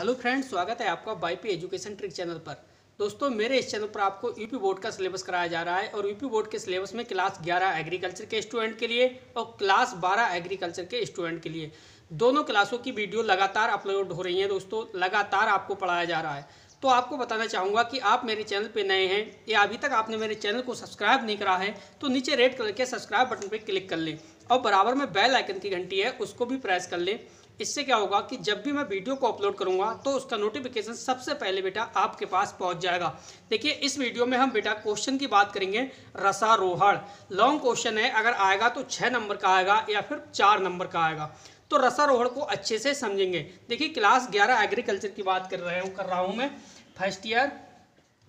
Hello friends, स्वागत है आपका बाईपी एजुकेशन ट्रिक चैनल पर। दोस्तों, मेरे इस चैनल पर आपको यूपी बोर्ड का सिलेबस कराया जा रहा है और यूपी बोर्ड के सिलेबस में क्लास 11 एग्रीकल्चर के स्टूडेंट के लिए और क्लास 12 एग्रीकल्चर के स्टूडेंट के लिए। दोनों क्लासों की वीडियो लगातार अपलोड हो रही हैं दोस्तों, लगातार आपको पढ़ाया जा रहा है। तो आपको बताना चाहूँगा कि आप मेरे चैनल पर नए हैं या अभी तक आपने मेरे चैनल को सब्सक्राइब नहीं करा है तो नीचे रेड कलर के सब्सक्राइब बटन पर क्लिक कर लें। और बराबर में बेल आइकन की घंटी है, उसको भी प्रेस कर लें। इससे क्या होगा कि जब भी मैं वीडियो को अपलोड करूँगा तो उसका नोटिफिकेशन सबसे पहले बेटा आपके पास पहुँच जाएगा। देखिए, इस वीडियो में हम बेटा क्वेश्चन की बात करेंगे, रसारोहण। लॉन्ग क्वेश्चन है, अगर आएगा तो छः नंबर का आएगा या फिर चार नंबर का आएगा। तो रसारोहण को अच्छे से समझेंगे। देखिए क्लास ग्यारह एग्रीकल्चर की बात कर रहे हूँ, कर रहा हूँ मैं। फ़र्स्ट ईयर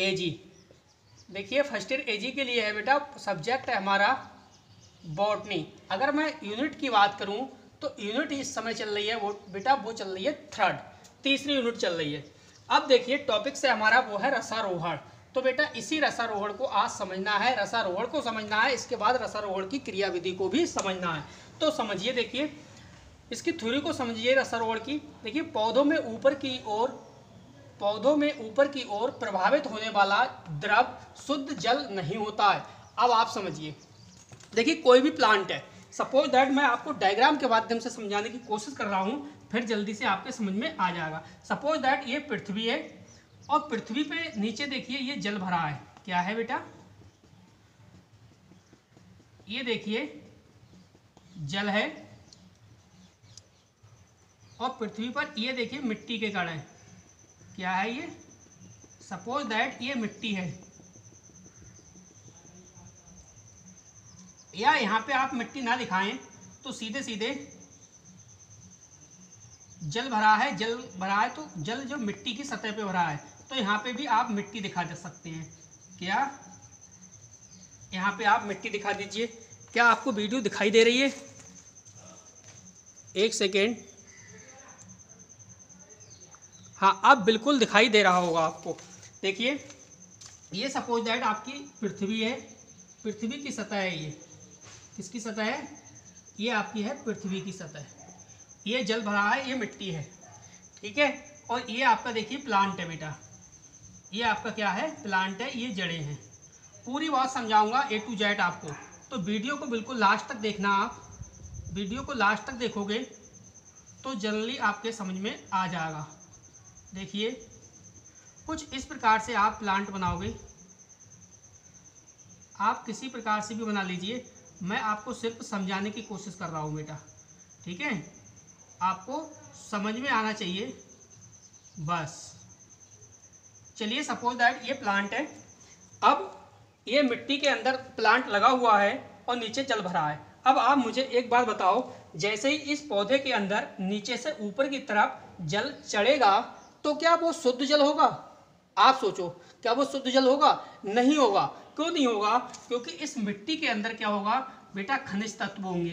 एजी देखिए फ़र्स्ट ईयर एजी के लिए है बेटा सब्जेक्ट है हमारा बॉटनी अगर मैं यूनिट की बात करूँ तो यूनिट इस समय चल रही है, वो बेटा वो चल रही है थर्ड तीसरी यूनिट चल रही है. अब देखिए टॉपिक से हमारा वो है रसारोहण. तो बेटा, इसी रसारोहण को आज समझना है, रसारोहण को समझना है, इसके बाद रसारोहण की क्रियाविधि को भी समझना है. तो समझिए, देखिए, इसकी थ्योरी को समझिए रसारोहण की. देखिए, पौधों में ऊपर की ओर, पौधों में ऊपर की ओर प्रभावित होने वाला द्रव शुद्ध जल नहीं होता है. अब आप समझिए. देखिए, कोई भी प्लांट है सपोज़ दैट मैं आपको डायग्राम के माध्यम से समझाने की कोशिश कर रहा हूँ, फिर जल्दी से आपके समझ में आ जाएगा। सपोज़ दैट ये पृथ्वी है, और पृथ्वी पे नीचे देखिए, ये जल भरा है। क्या है बेटा? ये देखिए, जल है, और पृथ्वी पर ये देखिए, मिट्टी के कण है। क्या है ये? सपोज़ दैट ये मिट्टी है। या यहाँ पे आप मिट्टी ना दिखाएँ तो सीधे सीधे जल भरा है, जल भरा है तो जल जो मिट्टी की सतह पे भरा है तो यहाँ पे भी आप मिट्टी दिखा दे सकते हैं। क्या? यहाँ पे आप मिट्टी दिखा दीजिए। क्या आपको वीडियो दिखाई दे रही है? एक सेकेंड। हाँ अब बिल्कुल दिखाई दे रहा होगा आपको। देखिए, ये सपोज़ दैट आपकी पृथ्वी है, पृथ्वी की सतह है ये। किसकी सतह है? ये आपकी है पृथ्वी की सतह। ये जल भरा है, ये मिट्टी है। ठीक है? और ये आपका देखिए प्लांट है बेटा। ये आपका क्या है? प्लांट है, ये जड़े हैं। पूरी बात समझाऊँगा ए टू जेड आपको। तो वीडियो को बिल्कुल लास्ट तक देखना आप। वीडियो को लास्ट तक देखोगे तो जल्दी आपके समझ में आ जाएगा। देखिए, कुछ इस प्रकार से आप प्लांट बनाओगे। आप किसी प्रकार से भी बना लीजिए। मैं आपको सिर्फ़ समझाने की कोशिश कर रहा हूँ बेटा, ठीक है? आपको समझ में आना चाहिए। बस। चलिए, सपोज़ दैट ये प्लांट है। अब ये मिट्टी के अंदर प्लांट लगा हुआ है और नीचे जल भरा है। अब आप मुझे एक बात बताओ, जैसे ही इस पौधे के अंदर नीचे से ऊपर की तरफ़ जल चढ़ेगा तो क्या वो शुद्ध जल होगा? आप सोचो, क्या वो शुद्ध जल होगा? नहीं होगा। क्यों नहीं होगा? क्योंकि इस मिट्टी के अंदर क्या होगा? बेटा, खनिज तत्व होंगे।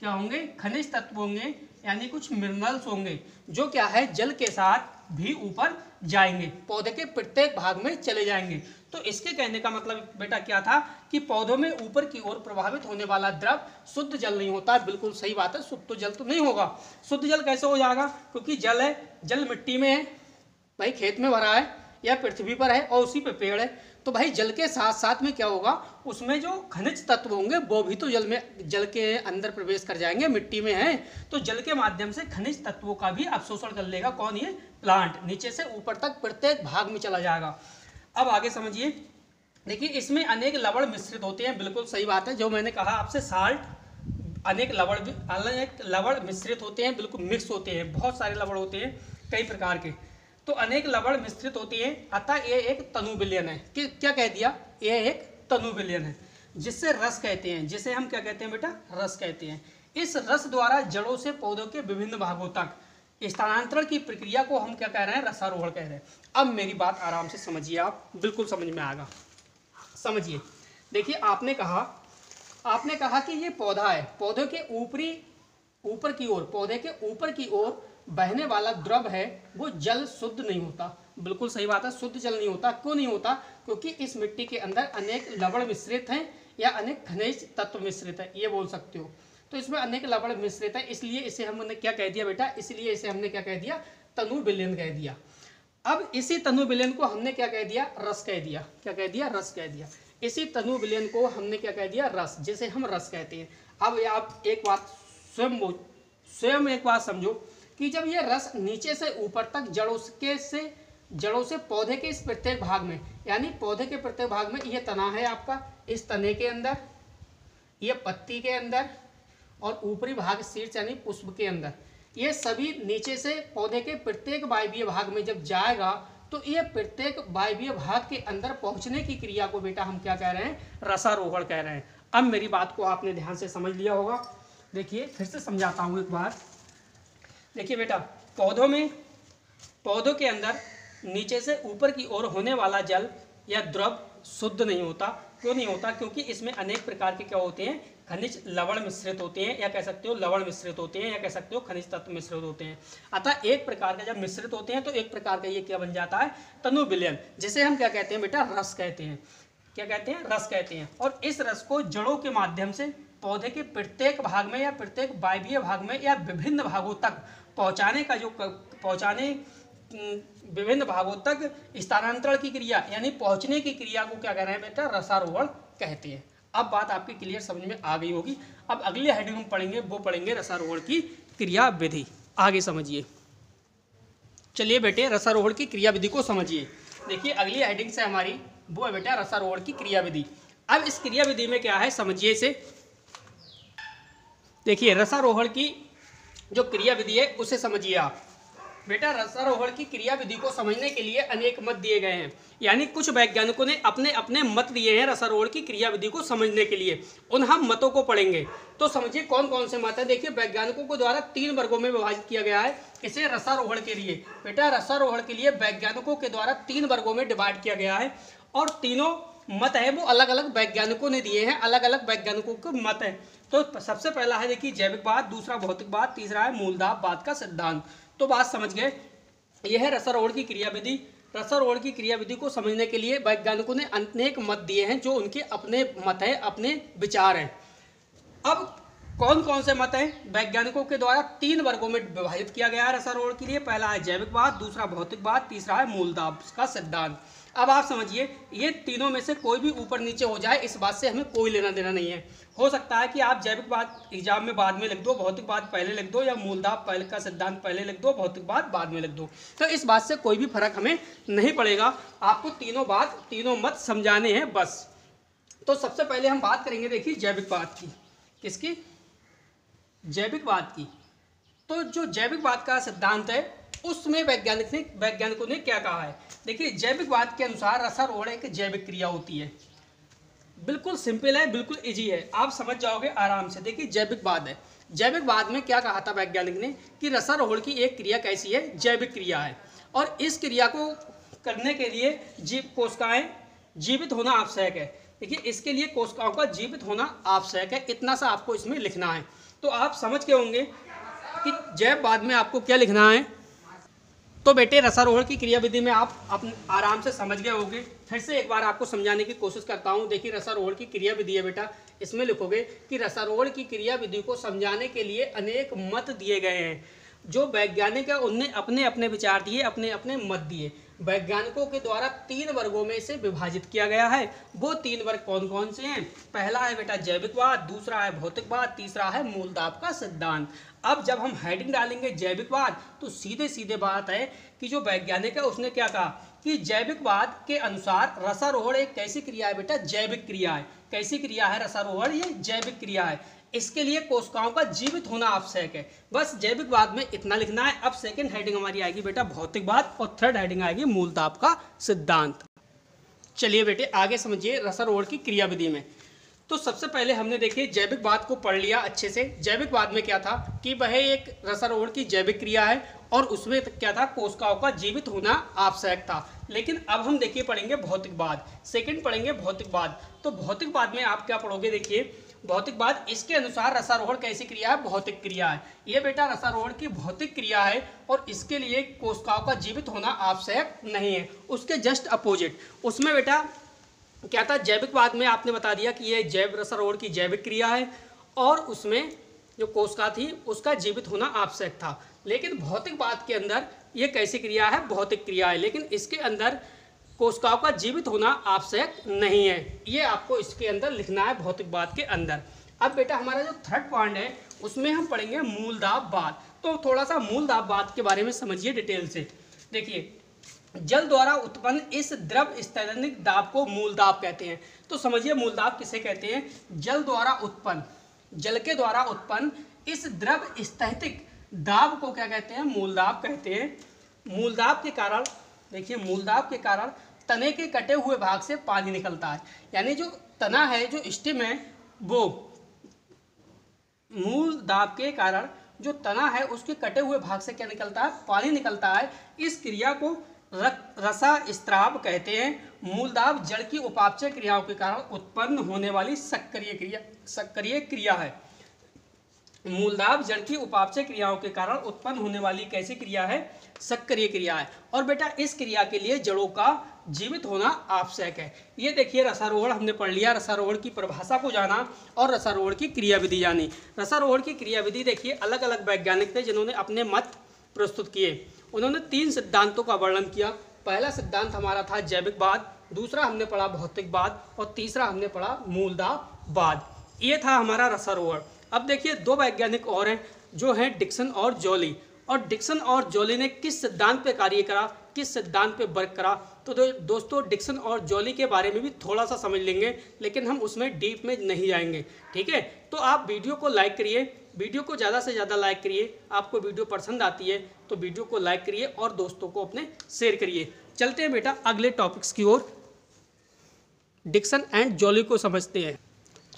क्या होंगे? खनिज तत्व होंगे, यानी कुछ मिनरल्स होंगे, जो क्या है, जल के साथ भी ऊपर जाएँगे। पौधे के प्रत्येक भाग में चले जाएँगे। तो इसके कहने का मतलब बेटा, क्या था कि पौधों में ऊपर की ओर प्रभावित होने वाला द्रव शुद्ध जल नहीं होता। बिल्कुल सही बात है, शुद्ध जल तो नहीं होगा। शुद्ध जल कैसे हो जाएगा? क्योंकि जल है, जल मिट्टी में है। भाई खेत में भरा है या पृथ्वी पर है और उसी पे पेड़ है तो भाई जल के साथ साथ में क्या होगा? उसमें जो खनिज तत्व होंगे, वो भी तो जल में, जल के अंदर प्रवेश कर जाएँगे, मिट्टी में है। तो जल के माध्यम से खनिज तत्वों का भी अवशोषण कर लेगा कौन ये? प्लांट नीचे से ऊपर तक प्रत्येक भाग में चला जाएगा। अब आगे समझिए। देखिए, इसमें अनेक लवण मिश्रित होते हैं, बिल्कुल सही बात है, जो मैंने कहा आपसे साल्ट अनेक लवण अनेक लवण मिश्रित होते हैं, बिल्कुल मिक्स होते हैं, बहुत सारे लवण होते हैं, कई प्रकार के। तो अनेक लवण मिश्रित होती है, अतः ये एक तनु विलयन है। कि क्या कह दिया? ये एक तनु विलयन है जिससे रस कहते हैं। जिसे हम क्या कहते हैं बेटा? रस कहते हैं। इस रस द्वारा जड़ों से पौधों के विभिन्न भागों तक स्थानांतरण की प्रक्रिया को हम क्या कह रहे हैं? रसारोहण कह रहे हैं। अब मेरी बात आराम से समझिए आप। बिल्कुल समझ में आएगा। समझिए। देखिए, आपने कहा आपने कहा कि ये पौधा है। पौधे के ऊपरी, ऊपर की ओर, पौधे के ऊपर की ओर बहने वाला द्रव है, वो जल शुद्ध नहीं होता। बिल्कुल सही बात है, शुद्ध जल नहीं होता। क्यों नहीं होता? क्योंकि इस मिट्टी के अंदर अनेक लवण मिश्रित हैं या अनेक खनिज तत्व मिश्रित है, ये बोल सकते हो। तो इसमें अनेक लवण मिश्रित है, इसलिए इसे हमने क्या कह दिया बेटा? इसलिए इसे हमने क्या कह दिया? तनु विलयन कह दिया। अब इसी तनु विलयन को हमने क्या कह दिया? रस कह दिया। क्या कह दिया? रस कह दिया। इसी तनु विलयन को हमने क्या कह दिया? रस, जिसे हम रस कहते हैं। अब आप एक बात स्वयं स्वयं एक बात समझो। कि जब ये रस नीचे से ऊपर तक जड़ों के से, जड़ों से पौधे के इस प्रत्येक भाग में, यानी पौधे के प्रत्येक भाग में ये तना है आपका, इस तने के अंदर, ये पत्ती के अंदर, और ऊपरी भाग शीर्ष, यानी पुष्प के अंदर। ये सभी नीचे से पौधे के प्रत्येक वायवीय भाग में जब जाएगा तो ये प्रत्येक वायवीय भाग के अंदर पहुँचने की क्रिया को बेटा हम क्या कह रहे हैं? रसारोहण कह रहे हैं। अब मेरी बात को आपने ध्यान से समझ लिया होगा। देखिए, फिर से समझाता हूँ एक बार। देखिए बेटा, पौधों में, पौधों के अंदर नीचे से ऊपर की ओर होने वाला जल या द्रव शुद्ध नहीं होता। क्यों नहीं होता? क्योंकि इसमें अनेक प्रकार के क्या होते हैं? खनिज लवण मिश्रित होते हैं, या कह सकते हो लवण मिश्रित होते हैं, या कह सकते हो खनिज तत्व मिश्रित होते हैं। अतः एक प्रकार का जब मिश्रित होते हैं तो एक प्रकार का ये क्या बन जाता है? तनु विलयन जिसे हम क्या कहते हैं बेटा? रस कहते हैं। क्या कहते हैं? रस कहते हैं। और इस रस को जड़ों के माध्यम से पौधे के प्रत्येक भाग में या प्रत्येक वायवीय भाग में या विभिन्न भागों तक पहुँचाने का जो पहुँचाने विभिन्न भागों तक स्थानांतरण की क्रिया, यानी पहुँचने की क्रिया को क्या कह रहे हैं बेटा? रसारोहण कहते हैं। अब बात आपकी क्लियर समझ में आ गई होगी। अब अगले हेडिंग हम पढ़ेंगे, वो पढ़ेंगे रसारोहण की क्रिया विधि। आगे समझिए। चलिए बेटे, रसारोहण की क्रिया विधि को समझिए। देखिए, अगली हेडिंग से हमारी, वो है बेटा रसारोहण की क्रिया विधि। अब इस क्रिया विधि में क्या है? समझिए इसे। देखिए, रसारोहण की जो क्रिया विधि है, उसे समझिए आप। बेटा, रसारोहण की क्रिया विधि को समझने के लिए अनेक मत दिए गए हैं। यानी कुछ वैज्ञानिकों ने अपने अपने मत दिए हैं रसारोहण की क्रिया विधि को समझने के लिए। उन हम मतों को पढ़ेंगे। तो समझिए कौन कौन से मत है? देखिए, वैज्ञानिकों को द्वारा तीन वर्गों में विभाजित किया गया है, इसे रसारोहण के लिए। बेटा, रसारोहण के लिए वैज्ञानिकों के द्वारा तीन वर्गों में डिवाइड किया गया है और तीनों मत है, वो अलग अलग वैज्ञानिकों ने दिए हैं अलग अलग वैज्ञानिकों के मत है। तो सबसे पहला है देखिए जैविकवाद दूसरा भौतिकवाद तीसरा है मूलदाबवाद का सिद्धांत। तो बात समझ गए? यह है रसारोहण की क्रिया विधि रसारोहण की क्रिया विधि को समझने के लिए वैज्ञानिकों ने अनेक मत दिए हैं, जो उनके अपने मत हैं, अपने विचार हैं। अब कौन कौन से मत हैं? वैज्ञानिकों के द्वारा तीन वर्गों में विभाजित किया गया है रसारोहण के लिए। पहला है जैविकवाद दूसरा भौतिकवाद तीसरा है मूलदाब का सिद्धांत। अब आप समझिए, ये तीनों में से कोई भी ऊपर नीचे हो जाए, इस बात से हमें कोई लेना देना नहीं है। हो सकता है कि आप जैविकवाद एग्ज़ाम में बाद में लिख दो भौतिकवाद पहले लिख दो, या मूलदाब पहले का सिद्धांत पहले लिख दो भौतिकवाद बाद में लिख दो। तो इस बात से कोई भी फ़र्क हमें नहीं पड़ेगा। आपको तीनों बात, तीनों मत समझाने हैं, बस। तो सबसे पहले हम बात करेंगे, देखिए जैविकवाद की। किसकी? जैविकवाद की। तो जो जैविकवाद का सिद्धांत है उसमें वैज्ञानिक ने, वैज्ञानिकों ने क्या कहा है? देखिए जैविकवाद के अनुसार रसारोहण एक जैविक क्रिया होती है। बिल्कुल सिंपल है, बिल्कुल इजी है। आप समझ जाओगे आराम से। देखिए जैविकवाद है। जैविकवाद में क्या कहा था वैज्ञानिक ने कि रसारोहण की एक क्रिया कैसी है? जैविक क्रिया है। और इस क्रिया को करने के लिए जीव, कोशिकाएँ जीवित होना आवश्यक है। देखिए, इसके लिए कोशिकाओं का जीवित होना आवश्यक है। इतना सा आपको इसमें लिखना है। तो आप समझ के होंगे कि जैववाद में आपको क्या लिखना है? तो बेटे रसारोहण की क्रियाविधि में आप अपने आराम से समझ गए होंगे। फिर से एक बार आपको समझाने की कोशिश करता हूँ। देखिए, रसारोहण की क्रिया विधि है बेटा। इसमें लिखोगे कि रसारोहण की क्रिया विधि को समझाने के लिए अनेक मत दिए गए हैं, जो वैज्ञानिक है उनने अपने अपने विचार दिए अपने अपने मत दिए। वैज्ञानिकों के द्वारा तीन वर्गों में से विभाजित किया गया है। वो तीन वर्ग कौन कौन से हैं? पहला है बेटा जैविकवाद, दूसरा है भौतिकवाद, तीसरा है मूलदाब का सिद्धांत। अब जब हम हेडिंग डालेंगे जैविकवाद तो सीधे सीधे बात है कि जो वैज्ञानिक है, उसने क्या कहा? कि जैविकवाद के अनुसार रसारोहण एक कैसी क्रिया है बेटा? जैविक क्रिया है। कैसी क्रिया है रसारोहण? ये जैविक क्रिया है। इसके लिए कोशिकाओं का जीवित होना आवश्यक है। बस जैविकवाद में इतना लिखना है। अब सेकंड हेडिंग हमारी आएगी बेटा भौतिकवाद और थर्ड हेडिंग आएगी मूलताप का सिद्धांत। चलिए बेटे, आगे समझिए रसारोहण की क्रिया विधि में। तो सबसे पहले हमने देखिए जैविकवाद को पढ़ लिया अच्छे से। जैविकवाद में क्या था कि वह एक रसारोहण की जैविक क्रिया है और उसमें क्या था? कोशिकाओं का जीवित होना आवश्यक था। लेकिन अब हम देखिए पढ़ेंगे भौतिकवाद सेकंड पढ़ेंगे भौतिकवाद तो भौतिकवाद में आप क्या पढ़ोगे देखिए? भौतिकवाद इसके अनुसार रसारोहण कैसी क्रिया है? भौतिक क्रिया है। ये बेटा रसारोहण की भौतिक क्रिया है और इसके लिए कोशिकाओं का जीवित होना आवश्यक नहीं है। उसके जस्ट अपोजिट। उसमें बेटा क्या था? जैविकवाद में आपने बता दिया कि ये जैव रसारोहण की जैविक क्रिया है और उसमें जो कोशिका थी, उसका जीवित होना आवश्यक था। लेकिन भौतिकवाद के अंदर ये कैसी क्रिया है? भौतिक क्रिया है। लेकिन इसके अंदर कोशिकाओं का जीवित होना आवश्यक नहीं है। ये आपको इसके अंदर लिखना है भौतिकवाद के अंदर। अब बेटा हमारा जो थर्ड पॉइंट है, उसमें हम पढ़ेंगे मूलदाबवाद तो थोड़ा सा मूलदाबवाद के बारे में समझिए डिटेल से। देखिए, जल द्वारा उत्पन्न इस द्रव स्थैतिक दाब को मूलदाब कहते हैं। तो समझिए मूलदाब किसे कहते हैं? जल द्वारा उत्पन्न। जल के द्वारा उत्पन्न इस द्रव स्थैतिक दाब को क्या कहते हैं? मूलदाब कहते हैं। मूलदाब के कारण, देखिए मूलदाब के कारण तने के कटे हुए भाग से पानी निकलता है। यानी जो तना है, जो स्टिम है, वो मूल दाब के कारण जो तना है, उसके कटे हुए भाग से क्या निकलता है? पानी निकलता है। इस क्रिया को रसा स्त्राव कहते हैं। मूलदाब जड़ की उपापचय क्रियाओं के कारण उत्पन्न होने वाली सक्रिय क्रिया सक्रिय क्रिया है। मूलदाब जड़ की उपापचय क्रियाओं के कारण उत्पन्न होने वाली कैसी क्रिया है? सक्रिय क्रिया है। और बेटा, इस क्रिया के लिए जड़ों का जीवित होना आवश्यक है। ये देखिए, रसारोहण हमने पढ़ लिया। रसारोहण की परिभाषा को जाना और रसारोहण की क्रियाविधि जानी। रसारोहण की क्रियाविधि देखिए अलग अलग वैज्ञानिक थे जिन्होंने अपने मत प्रस्तुत किए। उन्होंने तीन सिद्धांतों का वर्णन किया। पहला सिद्धांत हमारा था जैविकवाद दूसरा हमने पढ़ा भौतिकवाद और तीसरा हमने पढ़ा मूलदावाद ये था हमारा रसारोहण। अब देखिए दो वैज्ञानिक और हैं जो हैं डिक्सन और जॉली। और डिक्सन और जॉली ने किस सिद्धांत पे कार्य करा किस सिद्धांत पे वर्क करा? तो दो, दोस्तों डिक्सन और जॉली के बारे में भी थोड़ा सा समझ लेंगे लेकिन हम उसमें डीप में नहीं जाएँगे ठीक है? तो आप वीडियो को लाइक करिए वीडियो को ज़्यादा से ज़्यादा लाइक करिए आपको वीडियो पसंद आती है तो वीडियो को लाइक करिए और दोस्तों को अपने शेयर करिए। चलते हैं बेटा अगले टॉपिक्स की ओर। डिक्सन एंड जॉली को समझते हैं।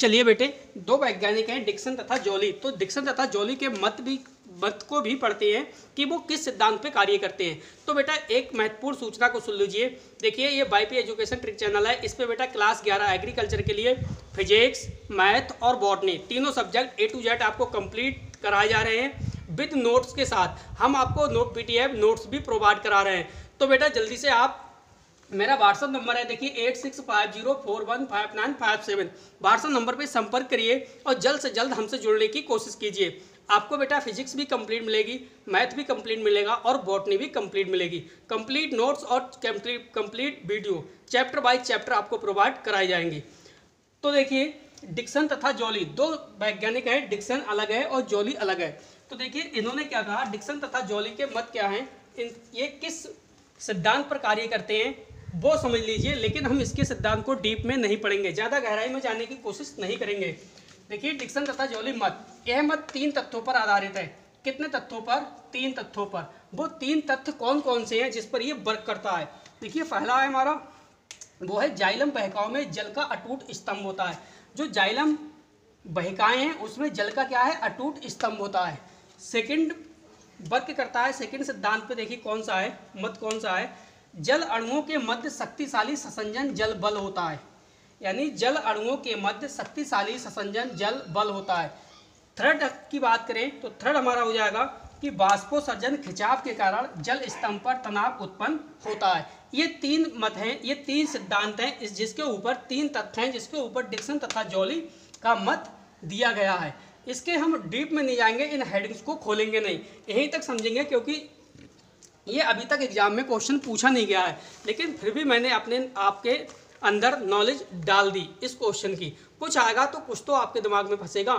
चलिए बेटे, दो वैज्ञानिक हैं, डिक्सन तथा जॉली। तो डिक्सन तथा जॉली के मत भी, मत को भी पढ़ते हैं कि वो किस सिद्धांत पे कार्य करते हैं। तो बेटा, एक महत्वपूर्ण सूचना को सुन लीजिए। देखिए, ये बाईपी एजुकेशन ट्रिक चैनल है। इस पर बेटा क्लास 11 एग्रीकल्चर के लिए फिजिक्स, मैथ और बॉटनी, तीनों सब्जेक्ट ए टू जेड आपको कंप्लीट कराए जा रहे हैं विद नोट्स के साथ। हम आपको नोट पी नोट्स भी प्रोवाइड करा रहे हैं। तो बेटा, जल्दी से आप मेरा व्हाट्सअप नंबर है, देखिए eight six five zero four one five nine five seven WhatsApp number पे संपर्क करिए और जल्द से जल्द हमसे जुड़ने की कोशिश कीजिए। आपको बेटा फिजिक्स भी कंप्लीट मिलेगी मैथ भी कंप्लीट मिलेगा और बॉटनी भी कंप्लीट मिलेगी। कंप्लीट नोट्स और complete video chapter by chapter आपको प्रोवाइड कराई जाएँगी। तो देखिए डिक्सन तथा जॉली दो वैज्ञानिक हैं डिक्सन अलग है और जॉली अलग है। तो देखिए, इन्होंने क्या कहा? डिक्सन तथा जॉली के मत क्या हैं? इन, ये किस सिद्धांत पर कार्य करते हैं? वो समझ लीजिए, लेकिन हम इसके सिद्धांत को डीप में नहीं पढ़ेंगे। ज़्यादा गहराई में जाने की कोशिश नहीं करेंगे। देखिए डिक्सन तथा जोली मत। यह मत तीन तथ्यों पर आधारित है। कितने तथ्यों पर? तीन तथ्यों पर। वो तीन तथ्य कौन कौन से हैं जिस पर ये वर्क करता है? देखिए, पहला है हमारा, वो है जाइलम बहकाओं में जल का अटूट स्तंभ होता है। जो जाइलम बहकाएँ हैं, उसमें जल का क्या है? अटूट स्तंभ होता है। सेकंड वर्क करता है। सेकंड सिद्धांत पे देखिए कौन सा है? मत कौन सा है? जल अणुओं के मध्य शक्तिशाली ससंजन जल बल होता है। यानी जल अणुओं के मध्य शक्तिशाली ससंजन जल बल होता है। थर्ड की बात करें तो थर्ड हमारा हो जाएगा कि बाष्पोसर्जन खिंचाव के कारण जल स्तंभ पर तनाव उत्पन्न होता है। ये तीन मत हैं, ये तीन सिद्धांत हैं, इस जिसके ऊपर तीन तथ्य हैं, जिसके ऊपर डिक्सन तथा जॉली का मत दिया गया है। इसके हम डीप में नहीं जाएँगे, इन हेडिंग्स को खोलेंगे नहीं। यहीं तक समझेंगे, क्योंकि ये अभी तक एग्ज़ाम में क्वेश्चन पूछा नहीं गया है। लेकिन फिर भी मैंने अपने आपके अंदर नॉलेज डाल दी इस क्वेश्चन की। कुछ आएगा तो कुछ तो आपके दिमाग में फंसेगा।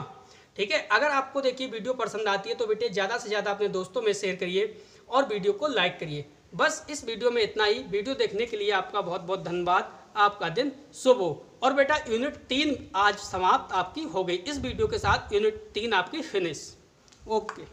ठीक है? अगर आपको देखिए वीडियो पसंद आती है तो बेटे ज़्यादा से ज़्यादा अपने दोस्तों में शेयर करिए और वीडियो को लाइक करिए। बस इस वीडियो में इतना ही। वीडियो देखने के लिए आपका बहुत बहुत धन्यवाद। आपका दिन शुभ हो। और बेटा यूनिट तीन आज समाप्त आपकी हो गई। इस वीडियो के साथ यूनिट तीन आपकी फिनिश ओके